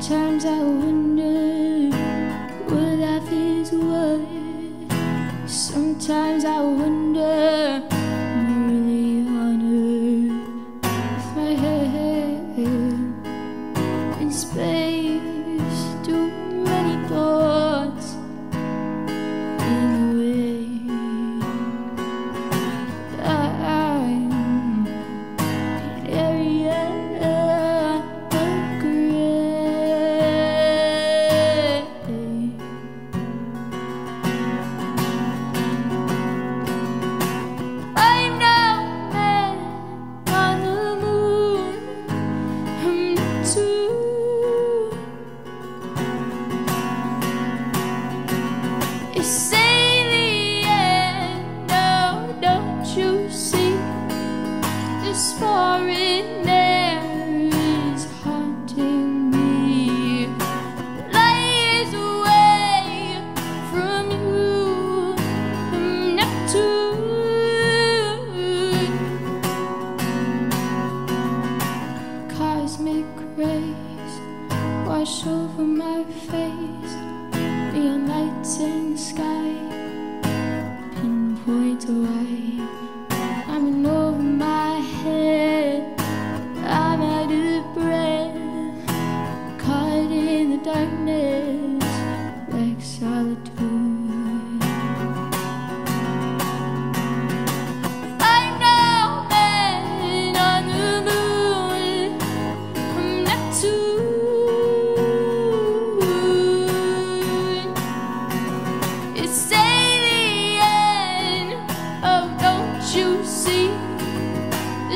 Sometimes I wonder what life is worth. Sometimes I wonder am I really on earth. If my head in space. You say In the sky and.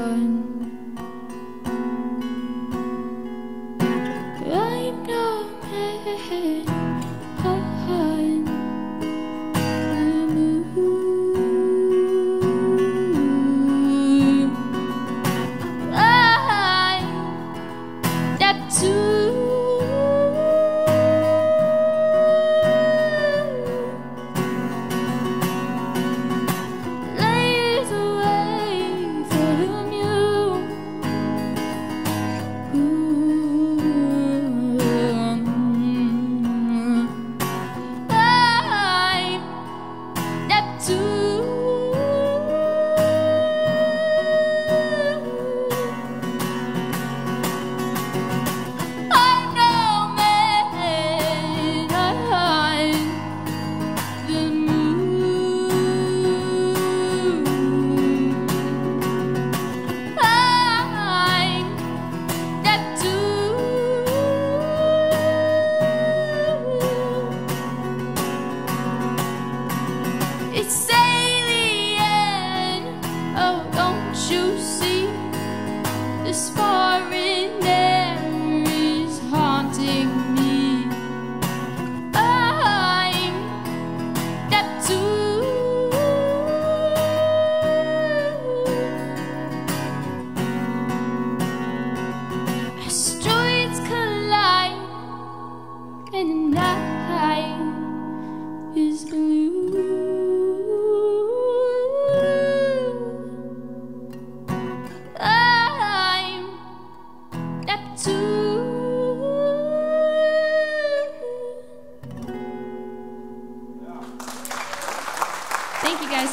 sun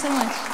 so much.